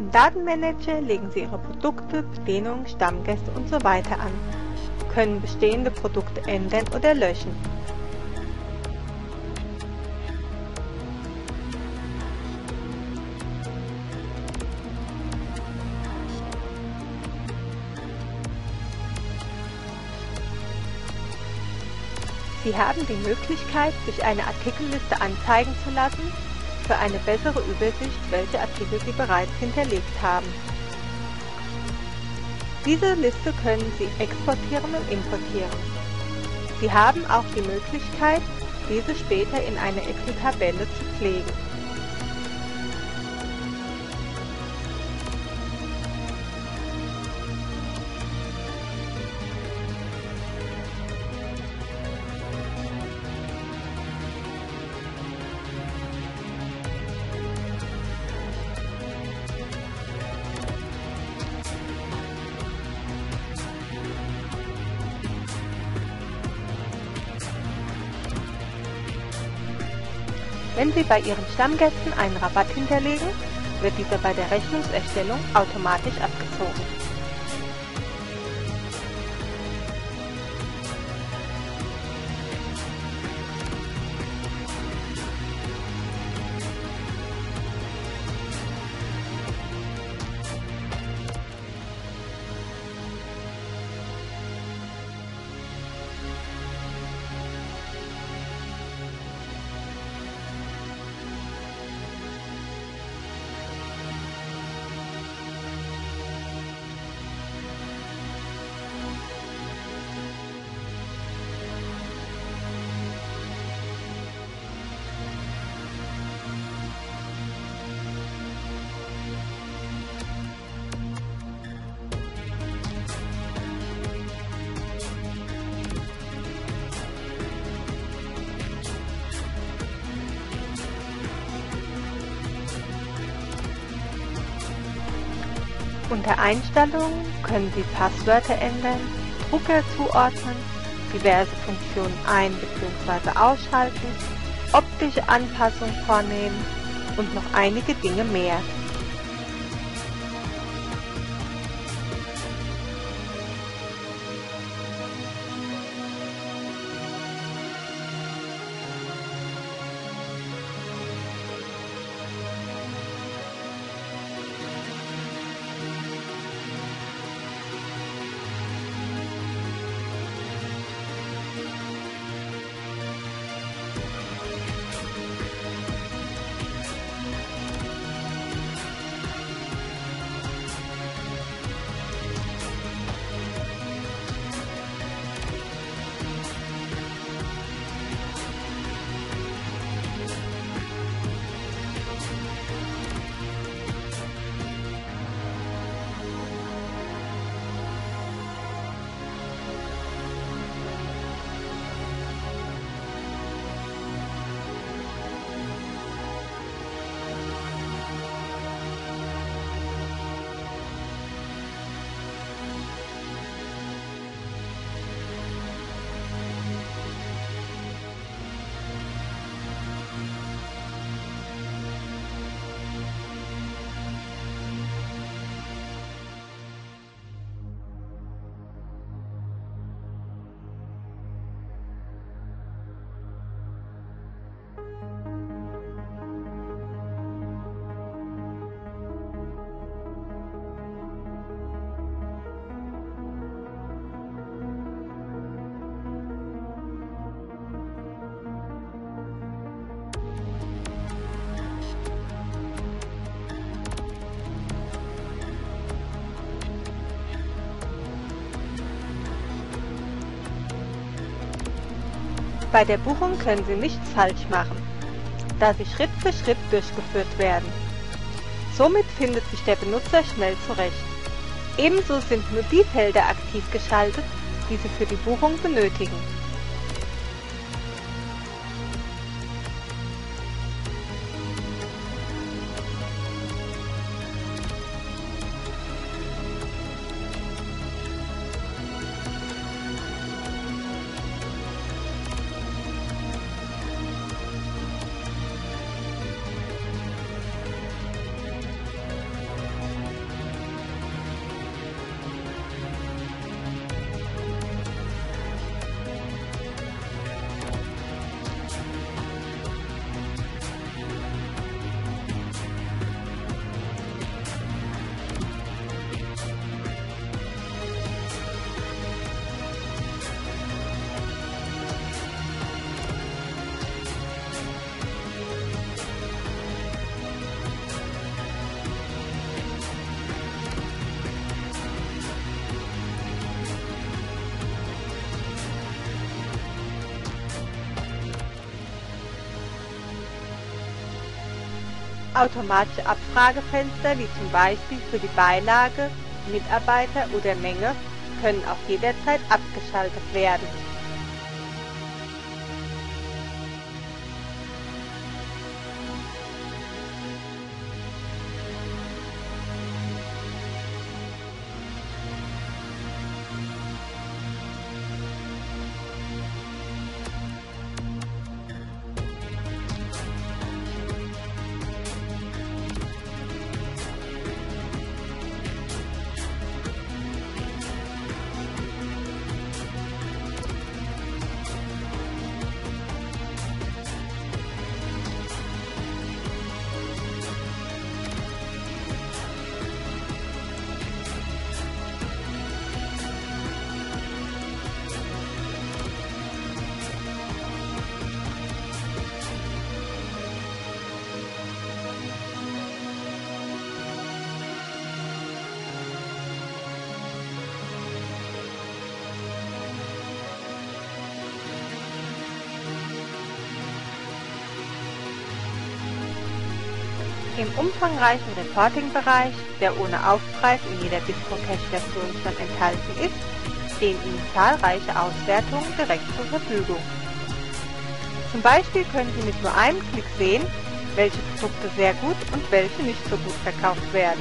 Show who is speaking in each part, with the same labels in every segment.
Speaker 1: Im Datenmanager legen Sie Ihre Produkte, Bedienungen, Stammgäste usw. An, können bestehende Produkte ändern oder löschen. Sie haben die Möglichkeit, sich eine Artikelliste anzeigen zu lassen, für eine bessere Übersicht, welche Artikel Sie bereits hinterlegt haben. Diese Liste können Sie exportieren und importieren. Sie haben auch die Möglichkeit, diese später in eine Excel-Tabelle zu pflegen. Wenn Sie bei Ihren Stammgästen einen Rabatt hinterlegen, wird dieser bei der Rechnungserstellung automatisch abgezogen. Unter Einstellungen können Sie Passwörter ändern, Drucker zuordnen, diverse Funktionen ein- bzw. ausschalten, optische Anpassungen vornehmen und noch einige Dinge mehr. Bei der Buchung können Sie nichts falsch machen, da Sie Schritt für Schritt durchgeführt werden. Somit findet sich der Benutzer schnell zurecht. Ebenso sind nur die Felder aktiv geschaltet, die Sie für die Buchung benötigen. Automatische Abfragefenster wie zum Beispiel für die Beilage, Mitarbeiter oder Menge können auch jederzeit abgeschaltet werden. Im umfangreichen Reporting-Bereich, der ohne Aufpreis in jeder BistroCache-Version schon enthalten ist, stehen Ihnen zahlreiche Auswertungen direkt zur Verfügung. Zum Beispiel können Sie mit nur einem Klick sehen, welche Produkte sehr gut und welche nicht so gut verkauft werden.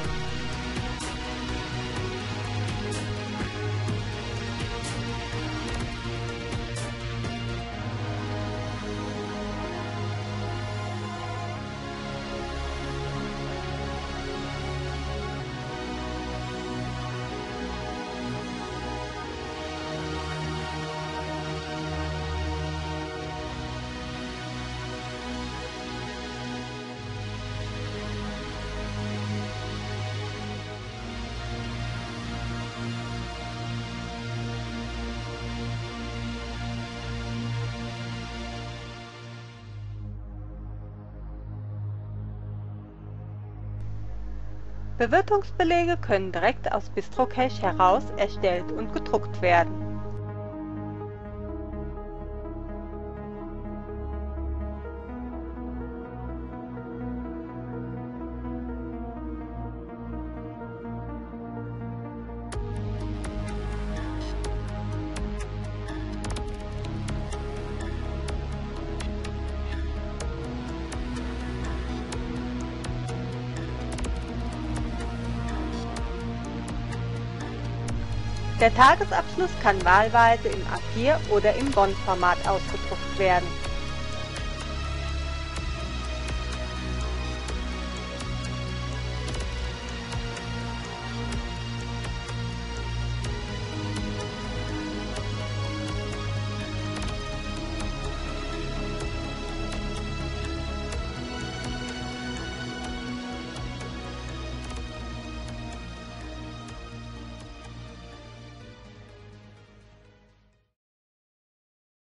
Speaker 1: Bewirtungsbelege können direkt aus BistroCache heraus erstellt und gedruckt werden Der Tagesabschluss kann wahlweise im A4 oder im Bond-Format ausgedruckt werden